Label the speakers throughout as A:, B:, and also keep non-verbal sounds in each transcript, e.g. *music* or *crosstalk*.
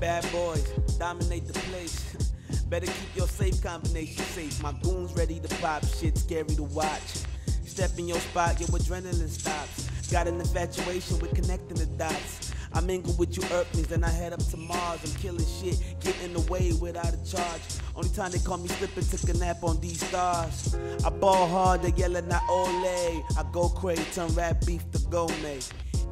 A: bad boys dominate the place. *laughs* Better keep your safe combination safe. My goons ready to pop shit, scary to watch. Step in your spot, your adrenaline stops. Got an infatuation with connecting the dots. I mingle with you earthlings, then I head up to Mars. I'm killing shit, getting away without a charge. Only time they call me slipping, took a nap on these stars. I ball hard, they yelling at Olay. I go crazy, turn rap beef to gourmet.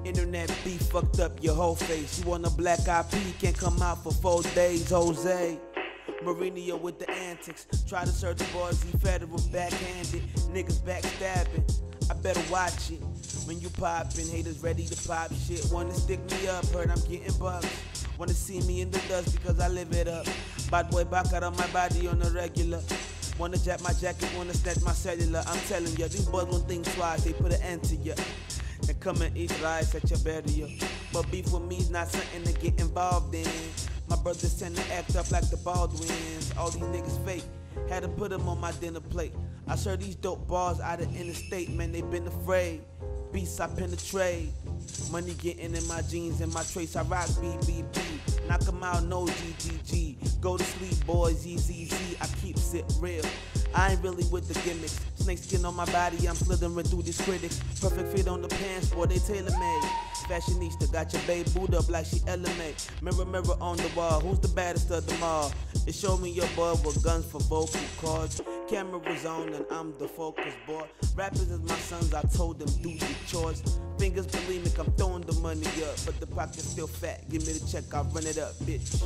A: Internet beef fucked up your whole face. You want a black IP, can't come out for four days, Jose. Mourinho with the antics. Try to search the boys, he federal backhanded. Niggas backstabbing. I better watch it. When you poppin', haters ready to pop shit. Wanna stick me up, heard I'm getting bucks. Wanna see me in the dust because I live it up. Bad boy Barka on my body on the regular. Wanna jack my jacket, wanna snatch my cellular. I'm telling ya, these boys won't think twice, they put an end to ya. Come and eat rice at your burial. But beef with me's not something to get involved in. My brothers tend to act up like the Baldwins. All these niggas fake. Had to put them on my dinner plate. I serve these dope bars out of interstate, man, they been afraid. Beasts I penetrate. Money getting in my jeans and my trace. I rock BBB. Knock 'em out, no GGG. Go to sleep, boys, EZZ. I keeps it real. I ain't really with the gimmicks. Snake skin on my body, I'm slithering through these critics. Perfect fit on the pants, boy, they tailor made. Fashionista, got your babe booed up like she LMA. Mirror, mirror on the wall, who's the baddest of them all? It showed me your boy with guns for vocal cords. Cameras on and I'm the focus, boy. Rappers is my sons, I told them do your chores. Fingers bulimic, I'm throwing the money up, but the pocket's still fat. Give me the check, I'll run it up, bitch.